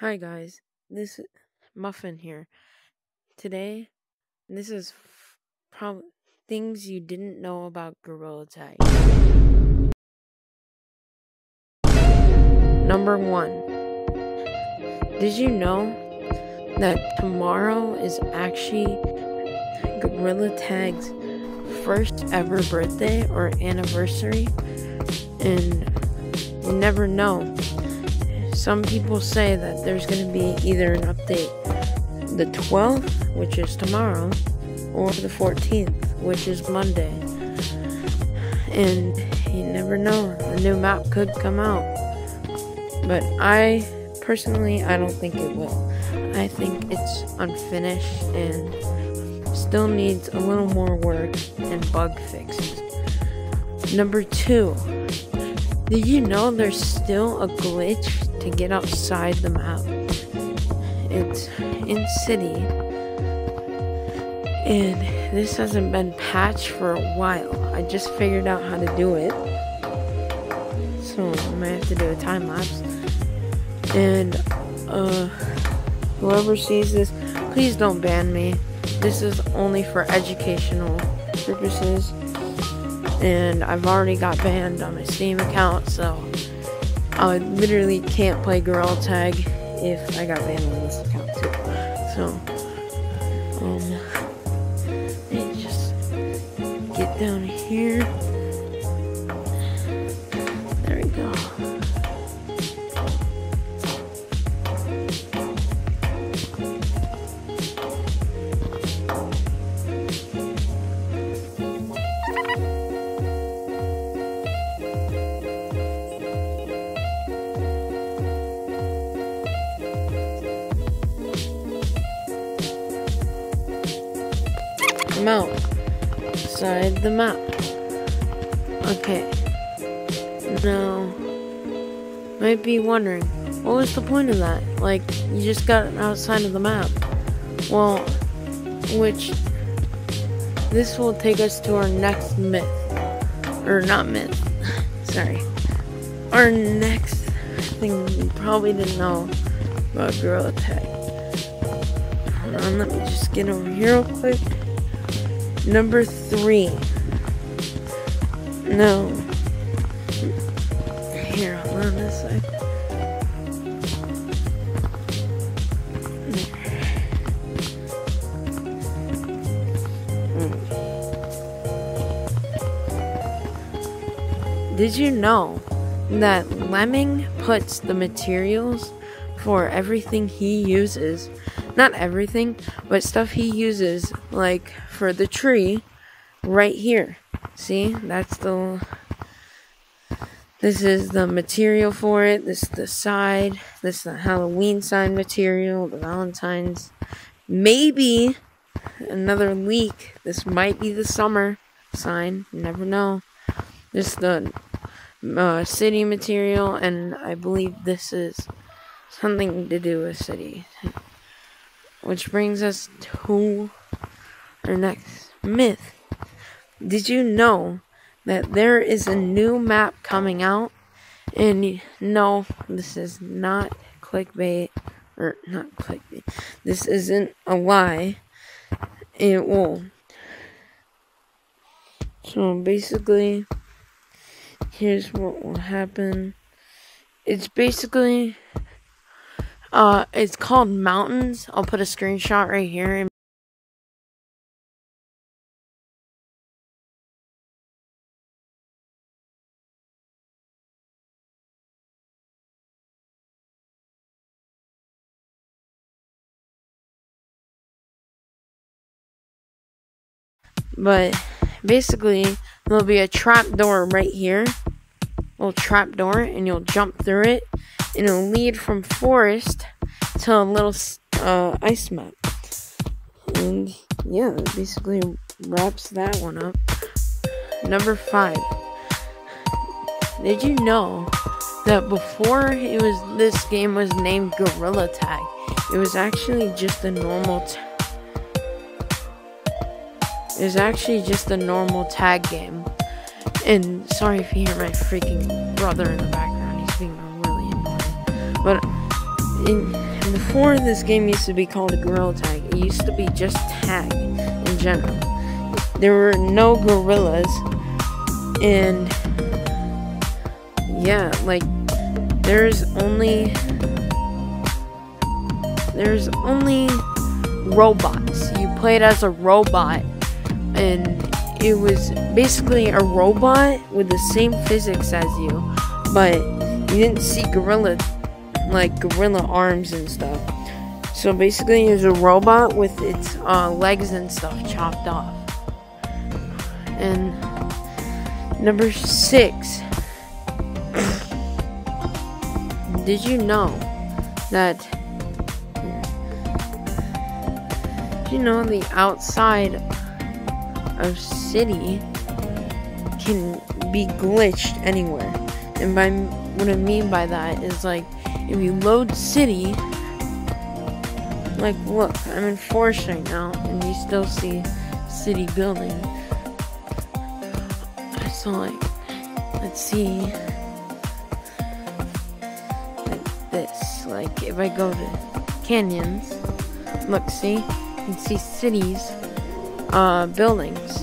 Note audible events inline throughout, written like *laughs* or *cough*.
Hi guys, this Muffin here. Today, this is prob things you didn't know about Gorilla Tag. Number one, did you know that tomorrow is actually Gorilla Tag's first ever birthday or anniversary? And you never know some people say that there's going to be either an update the 12th, which is tomorrow, or the 14th, which is Monday. And you never know, the new map could come out. But I personally, I don't think it will. I think it's unfinished and still needs a little more work and bug fixes. Number two, did you know there's still a glitch to get outside the map. It's in city, and this hasn't been patched for a while. I just figured out how to do it, so I might have to do a time lapse. And uh, whoever sees this, please don't ban me. This is only for educational purposes, and I've already got banned on my Steam account, so. I literally can't play girl Tag if I got banned on this account too. So, um, let me just get down here. Outside the map. Okay. Now, might be wondering, what was the point of that? Like, you just got outside of the map. Well, which this will take us to our next myth, or not myth. *laughs* Sorry, our next thing you probably didn't know about Gorilla Tag. Hold on, let me just get over here real quick. Number three. No. Here, hold on this side. Hmm. Did you know that Lemming puts the materials for everything he uses not everything, but stuff he uses, like for the tree, right here. See, that's the. This is the material for it. This is the side. This is the Halloween sign material. The Valentine's. Maybe another leak. This might be the summer sign. You never know. This is the uh, city material, and I believe this is something to do with city. Which brings us to our next myth. Did you know that there is a new map coming out? And no, this is not clickbait, or not clickbait. This isn't a lie. It will. So basically, here's what will happen. It's basically uh, it's called Mountains. I'll put a screenshot right here. But basically, there'll be a trap door right here. Little trap door, and you'll jump through it and it'll lead from forest to a little uh, ice map. And yeah, basically wraps that one up. Number five. Did you know that before it was this game was named Gorilla Tag, it was actually just a normal. it was actually just a normal tag game. And sorry if you hear my freaking brother in the background. But in, before this game used to be called Gorilla Tag, it used to be just tag in general. There were no gorillas, and yeah, like there's only there's only robots. You played as a robot, and it was basically a robot with the same physics as you, but you didn't see gorilla like gorilla arms and stuff. So basically, it's a robot with its uh, legs and stuff chopped off. And number six. *coughs* Did you know that you know the outside of city can be glitched anywhere? And by what I mean by that is like if you load city, like look, I'm in forest right now, and you still see city building. So like, let's see, like this. Like if I go to canyons, look, see, you can see cities, uh, buildings.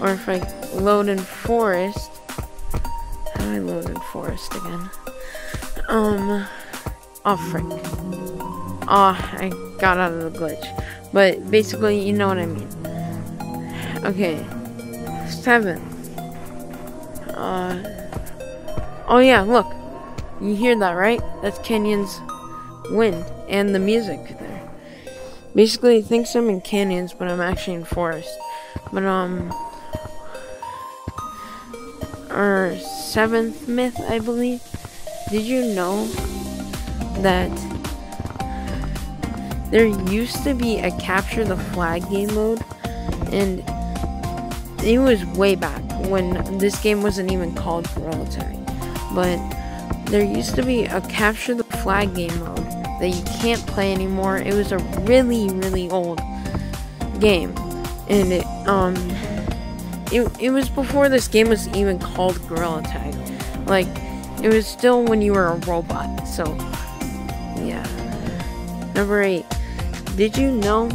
Or if I load in forest, forest again? Um, oh frick. Oh, I got out of the glitch. But basically, you know what I mean. Okay. Seven. Uh. Oh yeah, look. You hear that, right? That's Canyon's wind and the music there. Basically, it thinks I'm in canyons, but I'm actually in forest. But, um. Our seventh myth, I believe. Did you know that there used to be a capture the flag game mode? And it was way back when this game wasn't even called Tag. But there used to be a capture the flag game mode that you can't play anymore. It was a really, really old game. And it, um, it, it was before this game was even called Gorilla Tag. Like, it was still when you were a robot, so yeah. Number eight. Did you know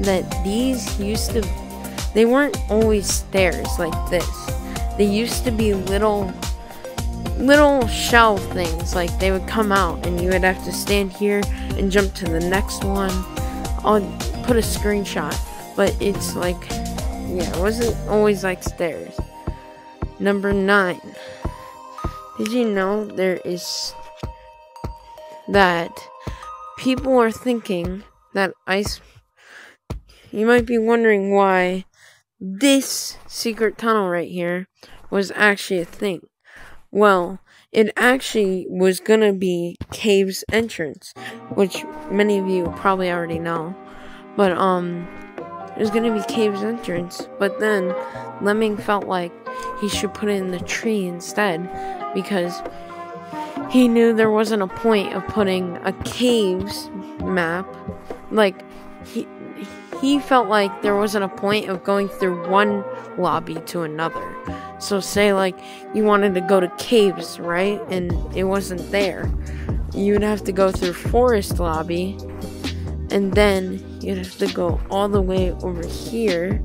that these used to they weren't always stairs like this. They used to be little little shell things like they would come out and you would have to stand here and jump to the next one. I'll put a screenshot, but it's like yeah, it wasn't always like stairs. Number 9. Did you know there is that people are thinking that ice you might be wondering why this secret tunnel right here was actually a thing. Well, it actually was gonna be Cave's entrance, which many of you probably already know. But um was gonna be Cave's entrance, but then Lemming felt like he should put it in the tree instead because he knew there wasn't a point of putting a caves map. Like he he felt like there wasn't a point of going through one lobby to another. So say like you wanted to go to caves, right? And it wasn't there. You'd have to go through forest lobby and then you'd have to go all the way over here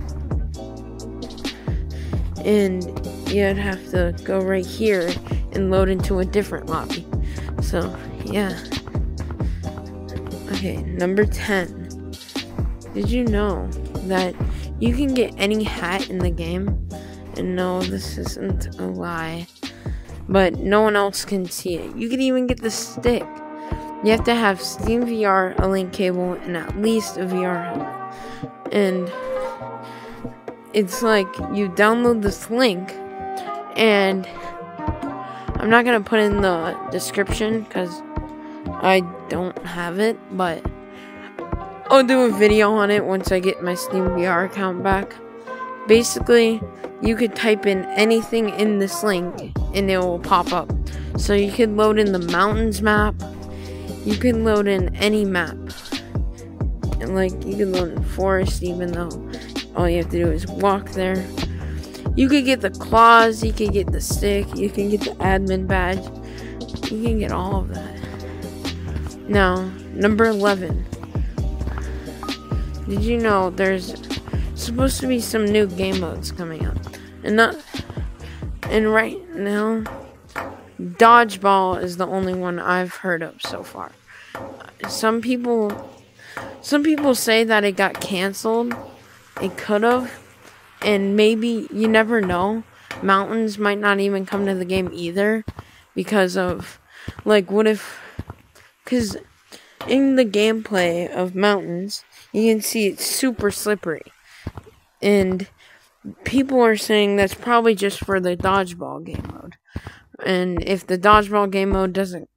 and you'd have to go right here and load into a different lobby. So, yeah. Okay, number 10. Did you know that you can get any hat in the game? And no, this isn't a lie. But no one else can see it. You can even get the stick. You have to have Steam VR, a link cable, and at least a VR helmet. And it's like you download this link, and I'm not gonna put in the description because I don't have it, but I'll do a video on it once I get my Steam VR account back. Basically, you could type in anything in this link and it will pop up. So you could load in the mountains map, you can load in any map. And like you can load in forest even though all you have to do is walk there. You could get the claws, you could get the stick, you can get the admin badge, you can get all of that. Now, number 11. Did you know there's supposed to be some new game modes coming up? And not and right now dodgeball is the only one I've heard of so far. Some people some people say that it got canceled. It could have and maybe you never know. Mountains might not even come to the game either because of like what if cuz in the gameplay of mountains, you can see it's super slippery. And people are saying that's probably just for the dodgeball game mode. And if the dodgeball game mode doesn't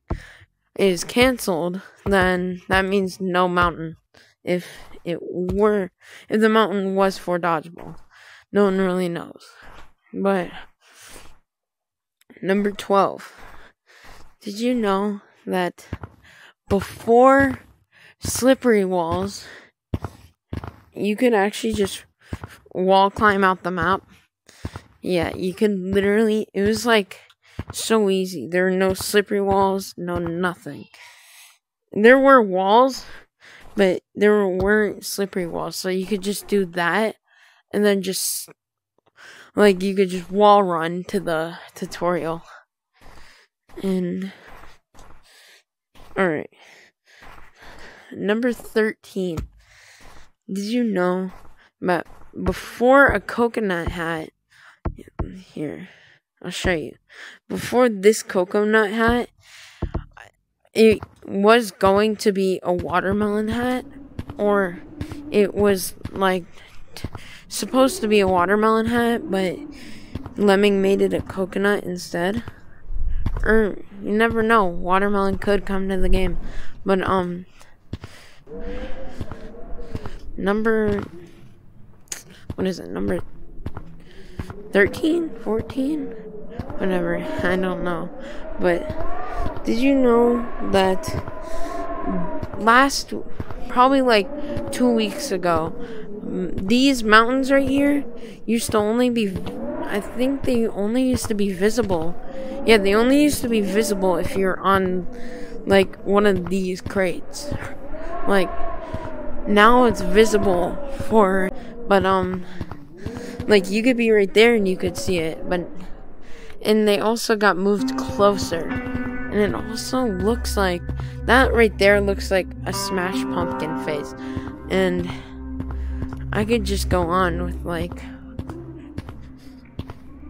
is canceled, then that means no mountain. If it were if the mountain was for dodgeball. No one really knows. But number 12. Did you know that before slippery walls, you could actually just wall climb out the map. Yeah, you could literally, it was like so easy. There are no slippery walls, no nothing. There were walls, but there weren't slippery walls, so you could just do that and then just like you could just wall run to the tutorial. And alright. Number 13. Did you know that before a coconut hat here, I'll show you. Before this coconut hat, it was going to be a watermelon hat or it was like supposed to be a watermelon hat, but Lemming made it a coconut instead. Or you never know, watermelon could come to the game. But um number what is it? Number 13, 14, whatever. I don't know. But did you know that last probably like 2 weeks ago these mountains right here used to only be I think they only used to be visible. Yeah, they only used to be visible if you're on like one of these crates. Like now it's visible for but um like you could be right there and you could see it, but and they also got moved closer. And it also looks like that right there looks like a smash pumpkin face. And I could just go on with like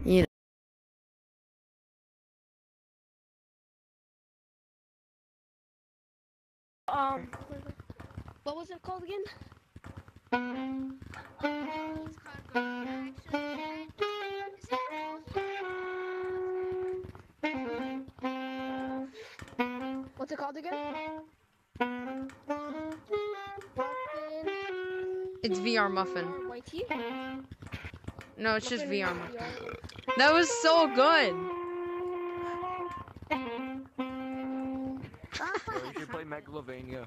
you know um what was it called again? What's it called again? it's VR muffin. No, it's just VR muffin. That was so good. you should play Megalovania.